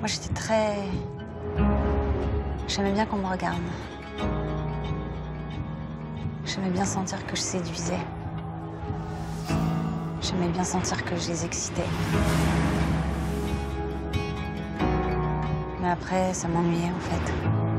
Moi, j'étais très. J'aimais bien qu'on me regarde. J'aimais bien sentir que je séduisais. J'aimais bien sentir que je les excitais. Mais après, ça m'ennuyait en fait.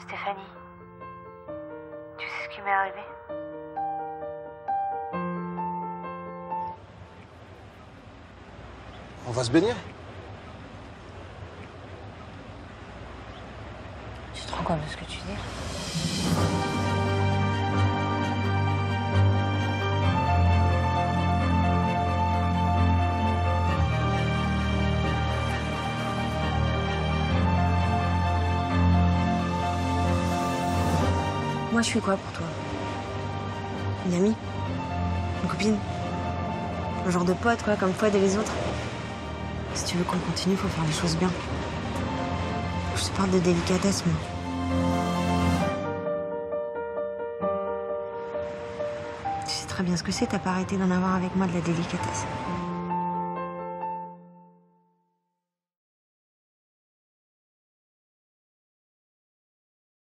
Stéphanie. Tu sais ce qui m'est arrivé? On va se baigner. Tu te rends compte de ce que tu dis? Moi, je suis quoi pour toi? Une amie? Une copine? Un genre de pote, quoi, comme Fouad et les autres? Si tu veux qu'on continue, faut faire les choses bien. Je te parle de délicatesse, moi. Tu sais très bien ce que c'est, t'as pas arrêté d'en avoir avec moi de la délicatesse.